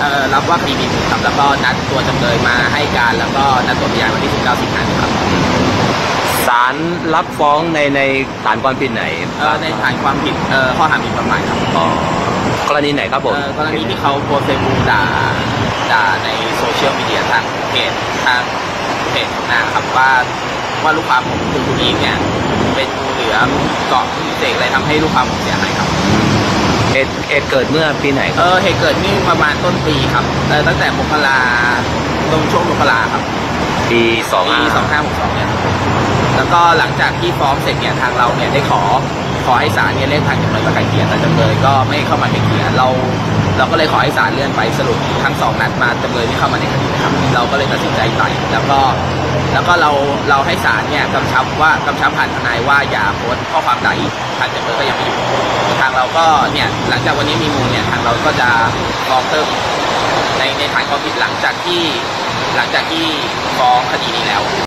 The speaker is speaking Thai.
เอ่อรับว่าคดีมีมูลครับแล้วก็นัดตัวจำเลยมาให้การแล้วก็นัดตัวพยานวันที่ 19 สิงหาคมครับศาลรับฟ้องในในฐานความผิดไหนเอ่อในฐานความผิดเอ่อข้อหาหมิ่นประมาทครับอ๋อกรณีไหนครับผมเอ่อกรณีที่เขาโพสต์เฟซบุ๊กด่าด่าในโซเชียลมีเดียทางเพจทางเพจของนางครับว่าว่าลูกค้าผมคือคุณอีฟเนี่ยเป็นงูเหลือมเกาะเสกอะไรทำให้ลูกค้าผมเสียหายครับเห ตุเหตุเกิดเมื่อปีไหนคเอรับอเหตุเกิดนี่ประมาณต้นปีครับเออตั้งแต่มกราตรงช่วงมกราครับปีสองปีสองห้าหกสองเนี่ยแล้วก็หลังจากที่ฟ้องเสร็จเนี่ยทางเราเนี่ยได้ขอขอให้ศาลเนี่ยเรียกทางจำเลยมาไกลเกลี่ยแต่จำเลยก็ไม่เข้ามาไกลเกลี่ยเรา เราก็เลยขอให้ศาลเลื่อนไปสรุปทั้งสองนัดมาจำเลยไม่เข้ามาในคดีนะครับเราก็เลยตัดสินใจไปแล้วก็แล้วก็เราเราให้ศาลเนี่ยกำชับว่ากำชับผ่านทนายว่าอย่าโพสต์ข้อความใดทางจำเลยก็ยังไม่อยู่ทาง เราก็เนี่ยหลังจากวันนี้มีมูลเนี่ยทางเราก็จะฟ้องเพิ่มในในฐานความผิดหลังจากที่หลังจากที่ฟ้องคดีนี้แล้ว